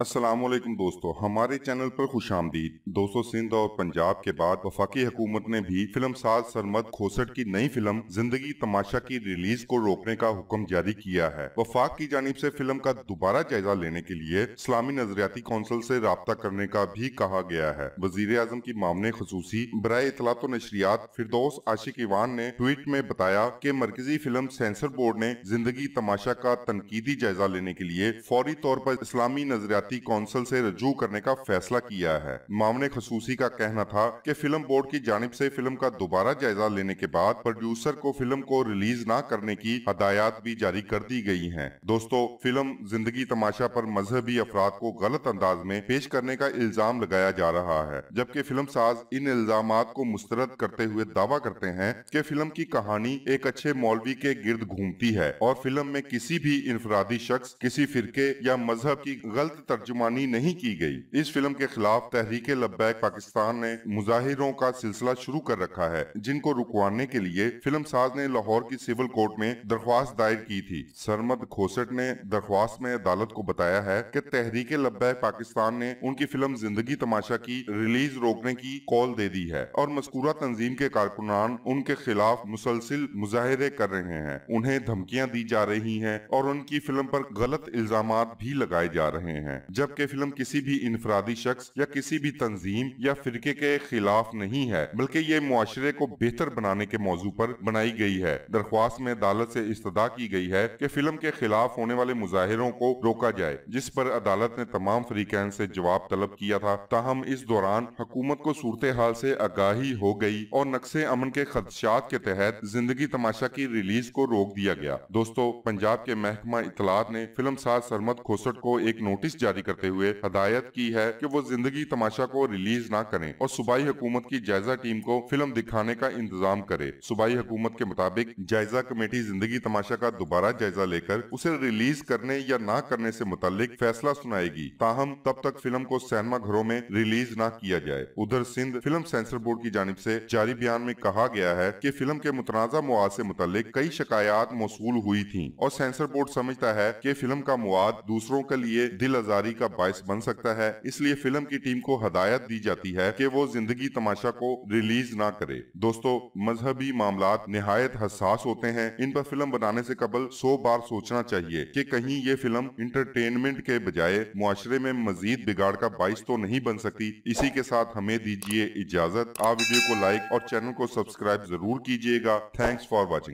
السلام علیکم دوستو، ہمارے چینل پر خوش آمدید۔ دوستو، سندھ اور پنجاب کے بعد وفاقی حکومت نے بھی فلم ساز سرمد کھوسٹ کی نئی فلم زندگی تماشا کی ریلیز کو روکنے کا حکم جاری کیا ہے۔ وفاق کی جانب سے فلم کا دوبارہ جائزہ لینے کے لیے اسلامی نظریاتی کونسل سے رابطہ کرنے کا بھی کہا گیا ہے۔ وزیر اعظم کی معاملے خصوصی برائے اطلاعات و نشریات فردوس عاشق ایوان نے ٹویٹ میں بتایا کہ مرکزی فلم سینسر بورڈ نے زندگی تماشا کا تنقیدی جائزہ لینے کے لیے فوری طور پر اسلامی نظریاتی کونسل سے رجوع کرنے کا فیصلہ کیا ہے۔ معاملے خصوصی کا کہنا تھا کہ فلم بورڈ کی جانب سے فلم کا دوبارہ جائزہ لینے کے بعد پروڈیوسر کو فلم کو ریلیز نہ کرنے کی ہدایات بھی جاری کر دی گئی ہیں۔ دوستو، فلم زندگی تماشا پر مذہبی افراد کو غلط انداز میں پیش کرنے کا الزام لگایا جا رہا ہے، جبکہ فلم ساز ان الزامات کو مسترد کرتے ہوئے دعویٰ کرتے ہیں کہ فلم کی کہانی ایک اچھے مولوی کے گرد گھومتی ہے اور فلم میں کسی بھی انفرادی شخص، کسی فرقے یا مذہب کی غلط ترجمانی نہیں کی گئی۔ اس فلم کے خلاف تحریک لبیک پاکستان نے مظاہروں کا سلسلہ شروع کر رکھا ہے، جن کو رکوانے کے لیے فلم ساز نے لاہور کی سیول کورٹ میں درخواست دائر کی تھی۔ سرمد کھوسٹ نے درخواست میں عدالت کو بتایا ہے کہ تحریک لبیک پاکستان نے ان کی فلم زندگی تماشا کی ریلیز روکنے کی کال دے دی ہے اور مذکورہ تنظیم کے کارکنان ان کے خلاف مسلسل مظاہرے کر رہے ہیں۔ انہیں دھمکیاں دی جا رہی ہیں اور ان کی فلم پر غلط الزامات بھی لگائے جا رہے ہیں۔ جبکہ فلم کسی بھی انفرادی شخص یا کسی بھی تنظیم یا فرقے کے خلاف نہیں ہے، بلکہ یہ معاشرے کو بہتر بنانے کے موضوع پر بنائی گئی ہے۔ درخواست میں عدالت سے استدا کی گئی ہے کہ فلم کے خلاف ہونے والے مظاہروں کو روکا جائے، جس پر عدالت نے تمام فریقین سے جواب طلب کیا تھا۔ تاہم، اس دوران حکومت کو صورتحال سے آگاہی ہو گئی اور نقص امن کے خدشات کے تحت زندگی تماشا کی ریلیز کو روک دیا گیا۔ دوستو، پنجاب کے محکمہ اطلاعات نے فلم ساز سرمت کھوسٹ کو ایک نوٹس جاری کرتے ہوئے ہدایت کی ہے کہ وہ زندگی تماشا کو ریلیز نہ کریں اور صوبائی حکومت کی جائزہ ٹیم کو فلم دکھانے کا انتظام کرے۔ صوبائی حکومت کے مطابق جائزہ کمیٹی زندگی تماشا کا دوبارہ جائزہ لے کر اسے ریلیز کرنے یا نہ کرنے سے متعلق فیصلہ سنائے گی۔ تاہم، تب تک فلم کو سینما گھروں میں ریلیز نہ کیا جائے۔ ادھر سندھ فلم سینسر بورڈ کی جانب سے جاری بیان میں کہا گیا ہے کہ فلم کے متنازع مواد سے متعلق کئی شکایات موصول ہوئی تھیں اور سینسر بورڈ سمجھتا ہے کہ فلم کا مواد دوسروں کے لیے دل ازاری کا باعث بن سکتا ہے۔ اس لیے فلم کی ٹیم کو ہدایت دی جاتی ہے کہ وہ زندگی تماشا کو ریلیز نہ کرے۔ دوستو، مذہبی معاملات نہایت حساس ہوتے ہیں۔ ان پر فلم بنانے سے قبل سو بار سوچنا چاہیے کہ کہیں یہ فلم انٹرٹینمنٹ کے بجائے معاشرے میں مزید بگاڑ کا باعث تو نہیں بن سکتی۔ اسی کے ساتھ ہمیں دیجیے اجازت۔ آپ ویڈیو کو لائک اور چینل کو سبسکرائب ضرور کیجیے گا۔ Thanks for watching.